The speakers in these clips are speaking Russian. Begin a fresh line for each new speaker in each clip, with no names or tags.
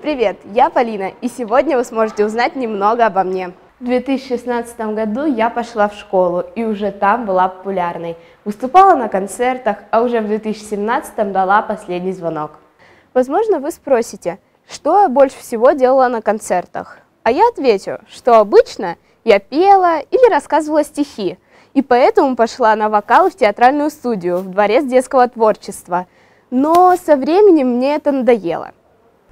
Привет, я Полина, и сегодня вы сможете узнать немного обо мне. В 2016 году я пошла в школу и уже там была популярной. Выступала на концертах, а уже в 2017 дала последний звонок. Возможно, вы спросите, что я больше всего делала на концертах? А я отвечу, что обычно я пела или рассказывала стихи, и поэтому пошла на вокал в театральную студию в Дворец детского творчества. Но со временем мне это надоело.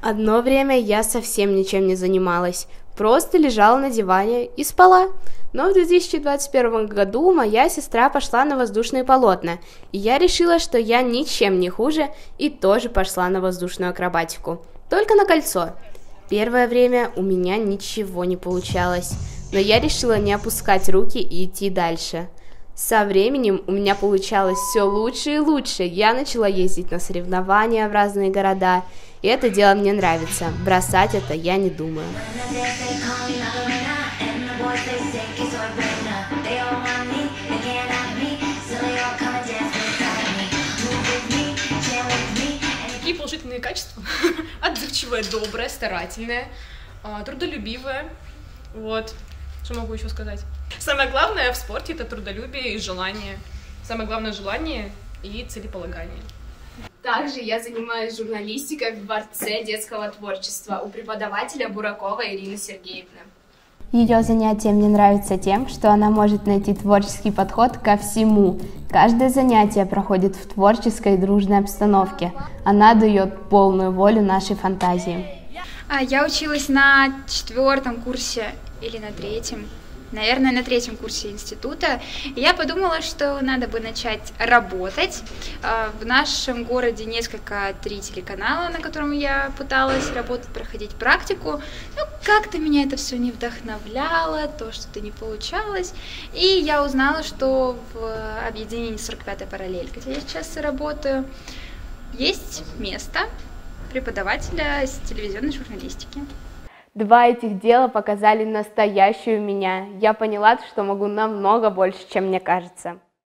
Одно время я совсем ничем не занималась, просто лежала на диване и спала. Но в 2021 году моя сестра пошла на воздушные полотна, и я решила, что я ничем не хуже, и тоже пошла на воздушную акробатику. Только на кольцо. Первое время у меня ничего не получалось, но я решила не опускать руки и идти дальше. Со временем у меня получалось все лучше и лучше. Я начала ездить на соревнования в разные города, и это дело мне нравится. Бросать это я не думаю.
Какие положительные качества? Отзывчивая, добрая, старательная, а, трудолюбивая. Вот. Что могу еще сказать? Самое главное в спорте это трудолюбие и желание. Самое главное желание и целеполагание.
Также я занимаюсь журналистикой в Дворце детского творчества у преподавателя Буракова Ирины Сергеевны. Ее занятие мне нравится тем, что она может найти творческий подход ко всему. Каждое занятие проходит в творческой дружной обстановке. Она дает полную волю нашей фантазии.
А, я училась на четвертом курсе или на третьем наверное, на третьем курсе института. И я подумала, что надо бы начать работать. А, в нашем городе несколько, три телеканала, на котором я пыталась работать, проходить практику. Ну, как-то меня это все не вдохновляло, то что-то не получалось. И я узнала, что в объединении 45-я параллель, где я сейчас работаю, есть место преподавателя телевизионной журналистики.
Два этих дела показали настоящую меня. Я поняла, что могу намного больше, чем мне кажется.